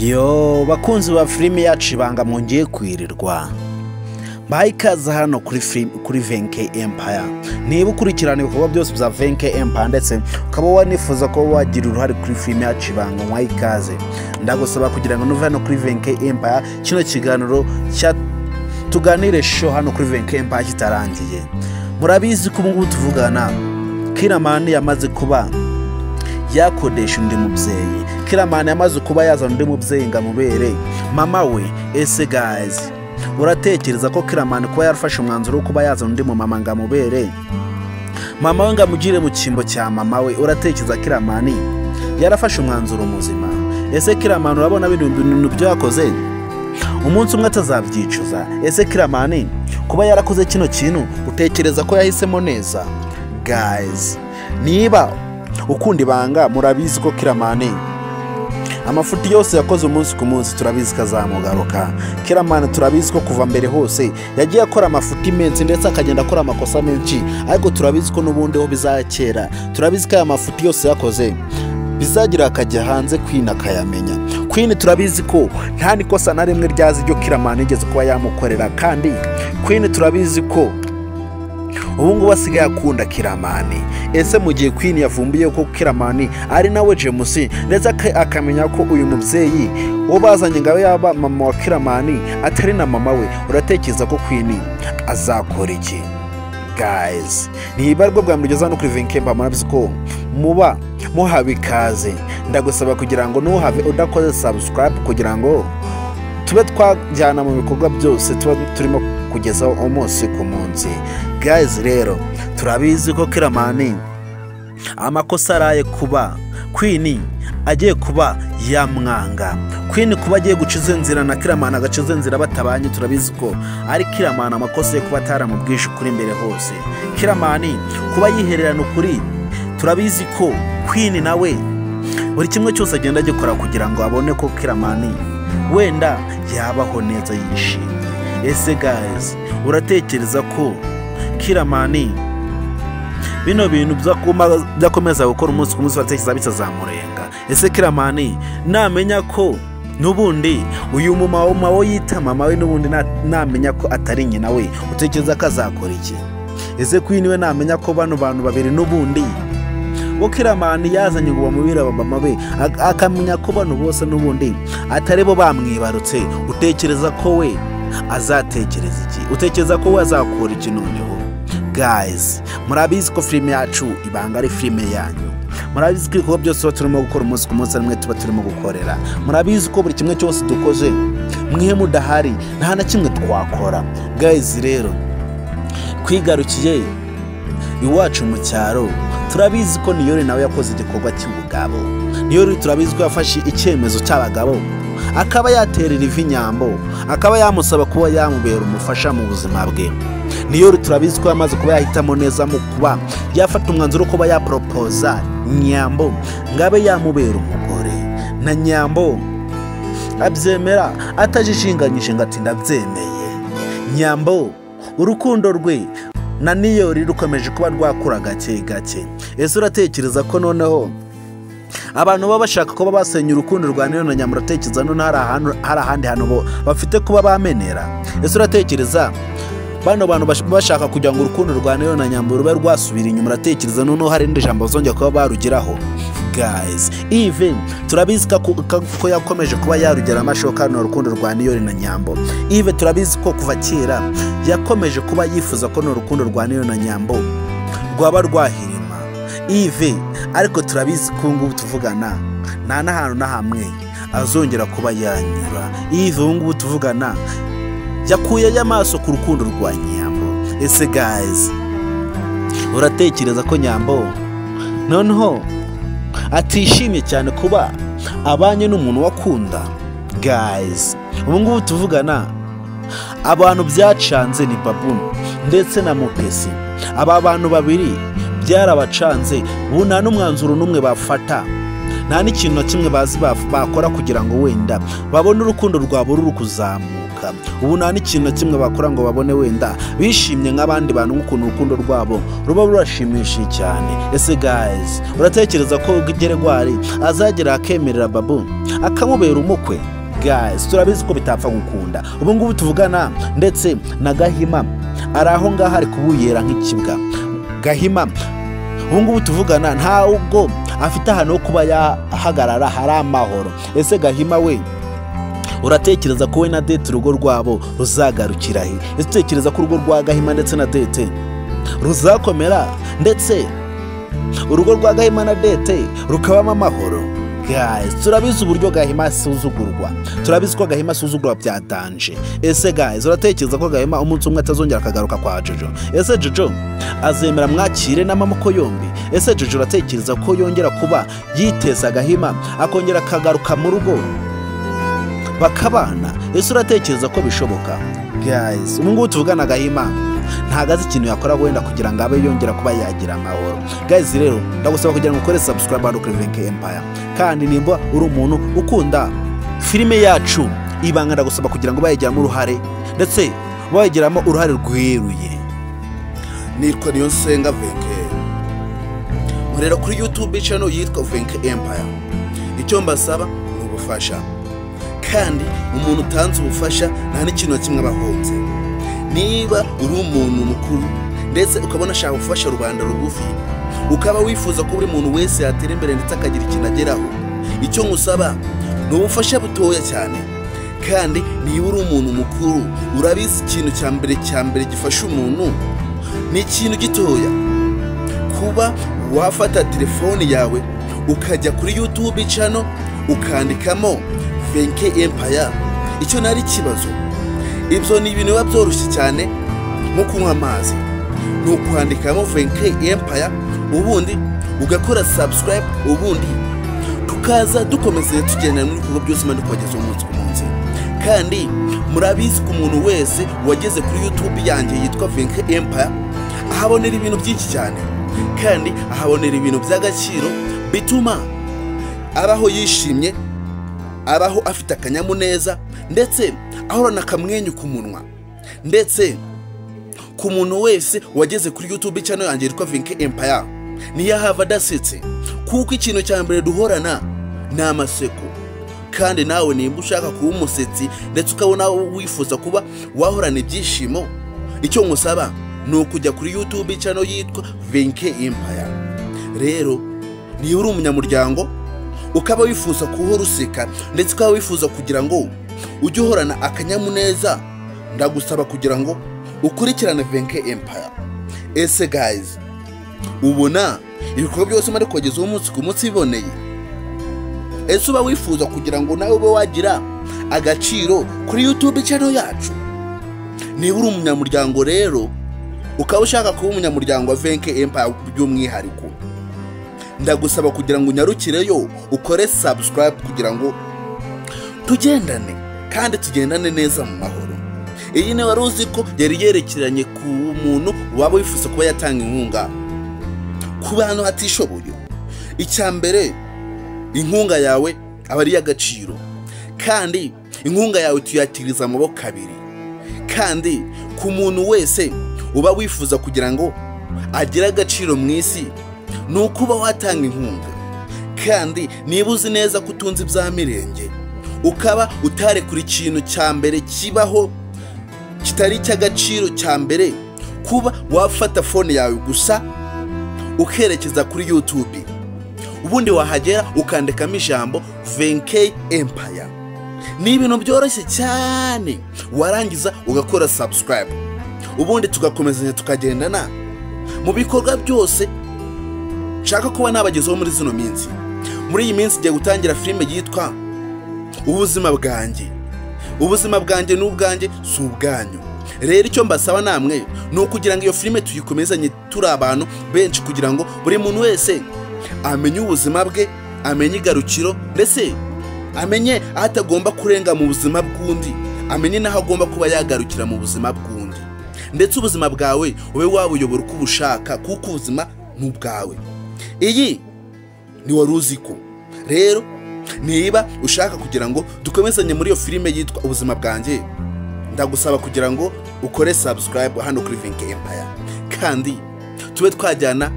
yo bakunzi ba filime yacu ibanga mwongeye kwirirwa. Mbahaye ikaze hano kuri venke empire. Niba ukurikirana ibikorwa byose bya venke empire ndetse ukaba wanifuza kuba wagira uruhare kuri filime yacu ibanga mwahaye ikaze ndagusaba kugira ngo nuve hano kuri venke empire kino kiganiro tuganire show hano kuri venke empire kitarangiye. Murabizi ko ubu ngubu tuvugana kiramani yamaze kuba yakodesha undi mubyeyi. Kiramani yamaze kuba yazana undi mubyeyi ngo amubere. Mama we ese gazi uratekereza ko kiramani kuba yarafashe umwanzuro wo kuba yazana undi mumama ngo amubere? Mama we ngo amugire mu cyimbo cya mama we uratekereza kiramani yarafashe umwanzuro muzima. Ese kiramani urabona bintu byo yakoze? Umunsi umwe atazabyicuza. Ese kiramani kuba yarakoze kino kintu utekereza ko yahisemo neza? Gazi niba ukunda ibanga murabizi ko kiramani amafuti yose yakoze umunsi ku munsi turabizi ko azamugaruka. Kiramani turabizi ko kuva mbere hose yagiye akora amafuti menshi ndetse akagenda akora amakosa menshi. Ariko turabizi ko n'ubundi ho bizakera. Turabizi ko aya mafuti yose yakoze bizagira akajya hanze kwini akayamenya. Kwini turabizi ko nta n'ikosa na rimwe ryazi iryo kiramani yigeze kuba yamukorera. Kandi kwini turabizi ko ubu ngubu asigaye akunda kiramani. Ese mu gihe kwini yavumbuye ko kiramani ari nawe james ndetse akamenya ko uyu mubyeyi uwo bazanye ngo abe yaba mama wa kiramani atari na mama we uratekereza ko kwini azakora iki? Gayizi niba ari bwo bwa mbere ugeze hano kuri vinkemba murabizi ko muba muhaba ikaze. Ndagusaba kugira ngo ntuhave udakoze sabusikarayibu kugira ngo tube twajyana mu bikorwa byose tuba turimo kugezaho umunsi ku munsi. Gayizi rero turabizi ko kiramani amakosa araye kuba kwini agiye kuba yamwanga. Kwini kuba agiye guca izo nzira na kiramani agaca izo nzira batabanye turabizi ko ari kiramani amakosa yo kuba ataramubwisha ukuri imbere hose. Kiramani kuba yihererana ukuri turabizi ko kwini nawe buri kimwe cyose agenda agikora kugira ngo abone ko kiramani wenda yabaho neza yishimye. Ese gayizi uratekereza ko kiramani. Bino bintu byakomeza gukora umunsi ku munsi uratekereza bitazamurenga ese kiramani namenya ko n'ubundi uyu mumama wo yita mama we n'ubundi namenya ko atari nyina we. Utekereza ko azakora iki? Ese kwini we namenya ko bano bantu babiri n'ubundi? Bo kiramani yazanye ngo bamubire abamama be akamenya ko bano bose n'ubundi atari bo bamwibarutse. Utekereza ko we azatekereza iki? Utekereza ko we azakura iki noneho? Gayizi murabizi ko filime yacu ibanga ari filime yanyu. Murabizi ko ibikorwa byose tuba turimo gukora umunsi ku munsi rimwe tuba turimo gukorera. Murabizi ko buri kimwe cyose dukoze mwihe mudahari nta na kimwe twakora. Gayizi rero twigarukiye iwacu mu cyaro turabizi ko niyori nawe yakoze igikorwa cy'ubugabo. Niyori turabizi ko yafashe icyemezo cy'abagabo. Akaba yaterera ivi inyambo akaba yamusaba kuba yamubera umufasha mu buzima bwe. Niyori turabizi ko yamaze kuba yahitamo neza mu kuba yafata umwanzuro wo kuba yaporopoza nyambo ngo abe yamubera umugore. Na nyambo abyemera atajijinganyije ngo ati ndabyemeye. Nyambo urukundo rwe na niyori rukomeje kuba rwakura gake gake. Ese uratekereza ko noneho abantu baba bashaka kuba basenya urukundo rwa niyori na nyambo uratekereza none hari ahandi hantu bafite kuba bamenera. Ese uratekereza? Bano bantu bashaka kugira ngo urukundo rwa niyori na nyambo rube rwasubira inyuma uratekereza? Noneho hari indi jambo bazongera kuba barugeraho gayizi ive turabizi ko yakomeje kuba yarugera amashoka ni urukundo rwa niyori na nyambo. Ive turabizi ko kuva kera yakomeje kuba yifuza ko ni urukundo rwa niyori na nyambo rwaba rwahirima ive ariko turabizi ko ngubu tuvugana nta n'ahantu na hamwe azongera kuba yanyura ive ubu ngubu tuvugana yakuyeyo amaso ku rukundo rwa nyambo. Ese gayizi uratekereza ko nyambo? Noneho atishimye cyane kuba abanye n'umuntu wakunda. Gayizi ubu ngubu tuvugana abantu byacanze ni babu ndetse na mupesi aba bantu babiri byarabacanze. Ubu nta n'umwanzuro n'umwe bafata. Nta n'ikintu na kimwe bazi bakora kugira ngo wenda babone urukundo rwabo ruri kuzamuka. Ubu nta n'ikintu na kimwe bakora ngo babone wenda bishimye nk'abandi bantu nk'ukuntu urukundo rwabo. Ruba rurashimishije cyane. Ese guys uratekereza ko geregwari azagera akemerera babu? Akamubera umukwe? Guys turabizi ko bitapfa gukunda. Ubu ngubu tuvugana ndetse na gahima ari aho ngaho ari kubuyera nk'ikibwa. Gahima ubu ngubu tuvugana ntabwo afite ahantu ho kuba yahagarara hari amahoro. Ese gahima we uratekereza ko we na dete urugo rwabo ruzagarukira he? Ese utekereza ko urugo rwa gahima ndetse na dete ruzakomera? Ndetse urugo rwa gahima na dete rukabamo amahoro? Guys turabizi uburyo gahima asuzugurwa. Turabizi ko gahima asuzugurwa byatanje. Ese guys uratekereza ko gahima umunsi umwe atazongera akagaruka kwa jojo? Ese jojo azemera mwakire n'amaboko yombi? Ese jojo uratekereza ko yongera kuba yiteza gahima akongera akagaruka mu rugo? Bakabana ese uratekereza ko bishoboka? Guys ubu ngubu tuvugana gahima. Ntabwo azi ikintu yakora wenda kugira ngo abe yongera kuba yagira amahoro. Guys rero ndagusaba kugira ngo ukore subscribe hano kuri venke empire. Kandi nimba uri umuntu ukunda filime yacu ibanga ndagusaba kugira ngo bayigiramo uruhare ndetse bayigiramo uruhare rweruye nitwa niyo nsenga venke nkorera kuri youtube channel yitwa venke empire. Icyo mbasaba ni ubufasha. Kandi umuntu utanze ubufasha nta n'ikintu na kimwe aba ahunze. Niba uri umuntu mukuru ndetse ukabona ashaka gufasha rubanda rugufi ukaba wifuza ko buri muntu wese yatera imbere ndetse akagira ikintu ageraho. Icyo ngusaba ni ubufasha butoya cyane. Kandi niba uri umuntu mukuru urabizi ikintu cya mbere cya mbere gifasha umuntu ni ikintu gitoya. Kuba wafata telefone yawe ukajya kuri yutube cano ukandikamo venke empaya icyo nari ikibazo ibyo ni ibintu biba byoroshye cyane nko kunywa amazi. Ni ukwandikamo venke empaya ubundi ugakora subscribe ubundi tukaza dukomeza tugenda n'ibikorwa byose imana tukageza umunsi ku munsi. Kandi murabizi ko umuntu wese wageze kuri youtube yanjye yitwa venke empaya ahabonera ibintu byinshi cyane. Kandi ahabonera ibintu by'agaciro bituma abaho yishimye abaho afite akanyamuneza ndetse ahorana akamwenyu ku munwa. Ndetse ku muntu wese wageze kuri youtube channel yanjye yitwa vinke empire niyo ahava adasetse kuko ikintu cya mbere duhorana ni amaseko. Kandi nawe nimba ushaka kuba umusetsi ndetse ukabona wifuza kuba wahorana ibyishimo icyo ngusaba ni ukujya kuri youtube channel yitwa vinke empire. Rero niba uri umunyamuryango ukaba wifuza kuhora useka ndetse ukaba wifuza kugira ngo ujye uhorana akanyamuneza. Ndagusaba kugira ngo ukurikirane venke empire. Ese gayizi ubona ibikorwa byose umara kugezaho umunsi ku munsi biboneye? Ese uba wifuza kugira ngo nawe ube wagira agaciro kuri yutube channel yacu? Niba uri umunyamuryango rero ukaba ushaka kuba umunyamuryango wa venke empire by'umwihariko. Ndagusaba kugira ngo unyarukireyo ukore subscribe kugira ngo tugendane. Kandi tugendane neza mu mahoro. Iyi ni wari uzi ko yari yerekeranye ku muntu waba wifuza kuba yatanga inkunga. Ku bantu hatishoboye. Icya mbere inkunga yawe aba ari iy'agaciro. Kandi inkunga yawe tuyakiriza amaboko abiri. Kandi ku muntu wese uba wifuza kugira ngo agire agaciro mu isi ni ukuba watanga inkunga. Kandi niba uzi neza ko utunze ibya mirenge ukaba utarekura ikintu cya mbere kibaho kitari icy'agaciro cya mbere kuba wafata fone yawe gusa ukerekeza kuri yutube ubundi wahagera ukandikamo ijambo venke empaya ni ibintu byoroshye cyane. Warangiza ugakora subscribe. Ubundi tugakomezanya tukagendana. Mu bikorwa byose nshaka kuba nabagezeho muri zino minsi. Muri iyi minsi igiye gutangira filime yitwa ubuzima bwanjye. Ubuzima bwanjye ni ubwanjye si ubwanyu. Rero icyo mbasaba namwe ni ukugira ngo iyo filime tuyikomezanye turi abantu benshi kugira ngo buri muntu wese amenye ubuzima bwe amenye igarukiro ndetse amenye aho atagomba kurenga mu buzima bw'undi amenye n'aho agomba kuba yagarukira mu buzima bw'undi. Ndetse ubuzima bwawe ube wabuyobora uko ubushaka kuko ubuzima ni ubwawe. Iyi ni wari uzi ko rero niba ushaka kugira ngo dukomezanye muri iyo filime yitwa ubuzima bwanjye ndagusaba kugira ngo ukore subscribe hano kuri venke empire. Kandi tube twajyana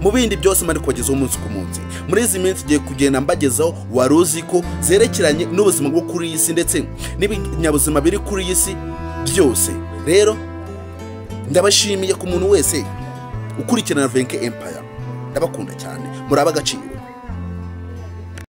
mu bindi byose mari kubagezaho umunsi ku munsi. Muri izi minsi tugiye kugenda mbagezaho wari uzi ko zerekeranye n'ubuzima bwo kuri iyi si ndetse n'ibinyabuzima biri kuri iyi si byose. Rero ndabashimiye ku muntu wese ukurikirana venke empire. Ndabakunda cyane. Muri ab'agaciro